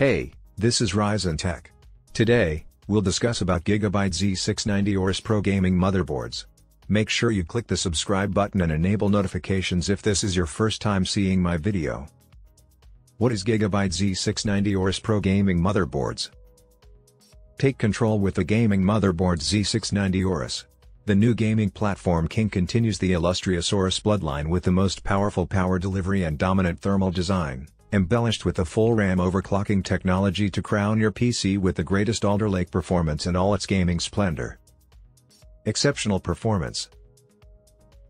Hey, this is Ryzen Tech. Today, we'll discuss about Gigabyte Z690 Aorus Pro gaming motherboards. Make sure you click the subscribe button and enable notifications if this is your first time seeing my video. What is Gigabyte Z690 Aorus Pro gaming motherboards? Take control with the gaming motherboard Z690 Aorus. The new gaming platform King continues the illustrious Aorus bloodline with the most powerful power delivery and dominant thermal design embellished with a full RAM overclocking technology to crown your PC with the greatest Alder Lake performance in all its gaming splendor. Exceptional performance.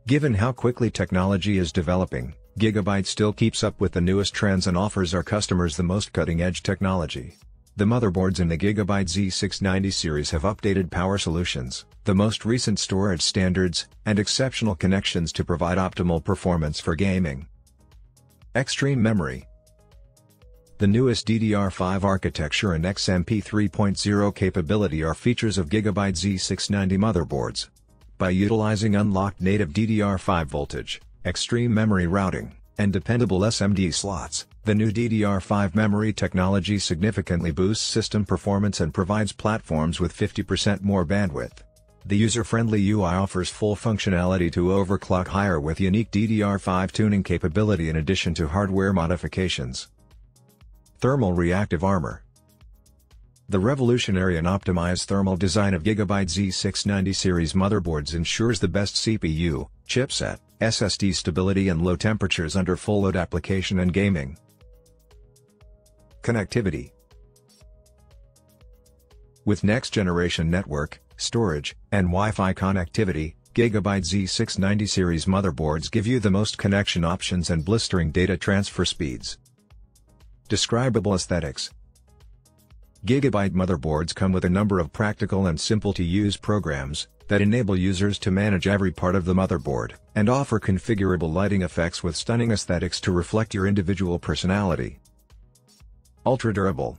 Given how quickly technology is developing, Gigabyte still keeps up with the newest trends and offers our customers the most cutting-edge technology. The motherboards in the Gigabyte Z690 series have updated power solutions, the most recent storage standards, and exceptional connections to provide optimal performance for gaming. Extreme Memory the newest DDR5 architecture and XMP 3.0 capability are features of Gigabyte Z690 motherboards. By utilizing unlocked native DDR5 voltage, extreme memory routing, and dependable SMD slots, the new DDR5 memory technology significantly boosts system performance and provides platforms with 50% more bandwidth. The user-friendly UI offers full functionality to overclock higher with unique DDR5 tuning capability in addition to hardware modifications. Thermal Reactive Armor The revolutionary and optimized thermal design of Gigabyte Z690 series motherboards ensures the best CPU, chipset, SSD stability and low temperatures under full load application and gaming. Connectivity With next-generation network, storage, and Wi-Fi connectivity, Gigabyte Z690 series motherboards give you the most connection options and blistering data transfer speeds. Describable aesthetics Gigabyte motherboards come with a number of practical and simple-to-use programs, that enable users to manage every part of the motherboard, and offer configurable lighting effects with stunning aesthetics to reflect your individual personality. Ultra Durable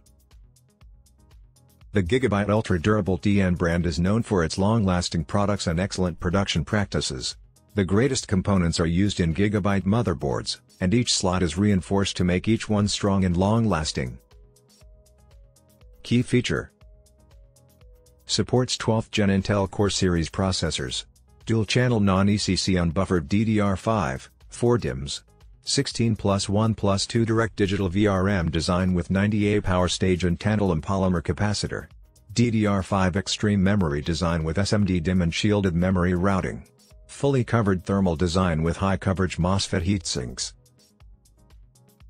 The Gigabyte Ultra Durable TN brand is known for its long-lasting products and excellent production practices. The greatest components are used in Gigabyte motherboards, and each slot is reinforced to make each one strong and long-lasting. Key feature Supports 12th Gen Intel Core Series processors. Dual-channel non-ECC unbuffered DDR5, 4 DIMMs. 16 plus 1 plus 2 direct digital VRM design with 90A power stage and tantalum polymer capacitor. DDR5 extreme memory design with SMD DIMM and shielded memory routing. Fully covered thermal design with high coverage MOSFET heatsinks.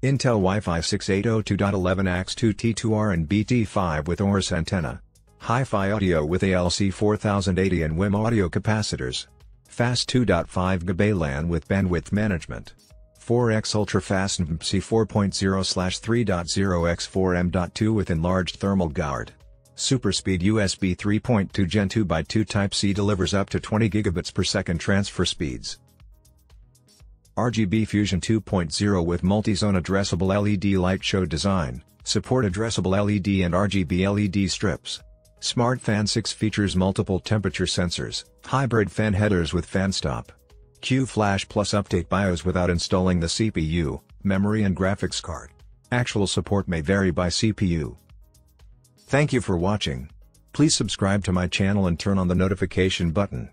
Intel Wi-Fi 6802.11 AX2T2R and BT5 with Aorus antenna. Hi-Fi audio with ALC 4080 and WIMA audio capacitors. Fast 2.5 GB LAN with bandwidth management. 4x ultra-fast NMC 4.0/3.0x4M.2 with enlarged thermal guard. Superspeed USB 3.2 Gen 2 x 2 Type-C delivers up to 20 gigabits per second transfer speeds. RGB Fusion 2.0 with multi-zone addressable LED light show design, support addressable LED and RGB LED strips. Smart Fan 6 features multiple temperature sensors, hybrid fan headers with fan stop. Q-Flash Plus update BIOS without installing the CPU, memory and graphics card. Actual support may vary by CPU. Thank you for watching. Please subscribe to my channel and turn on the notification button.